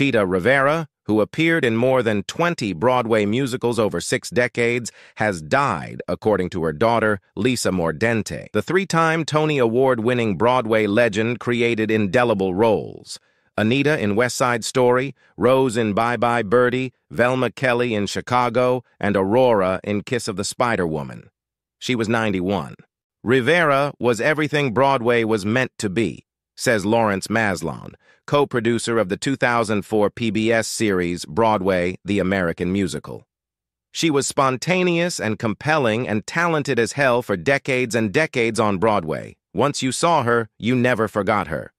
Chita Rivera, who appeared in more than 20 Broadway musicals over six decades, has died, according to her daughter, Lisa Mordente. The three-time Tony Award-winning Broadway legend created indelible roles. Anita in West Side Story, Rose in Bye Bye Birdie, Velma Kelly in Chicago, and Aurora in Kiss of the Spider Woman. She was 91. Rivera was everything Broadway was meant to be, says Laurence Maslon, co-producer of the 2004 PBS series Broadway, The American Musical. She was spontaneous and compelling and talented as hell for decades and decades on Broadway. Once you saw her, you never forgot her.